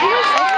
Careful,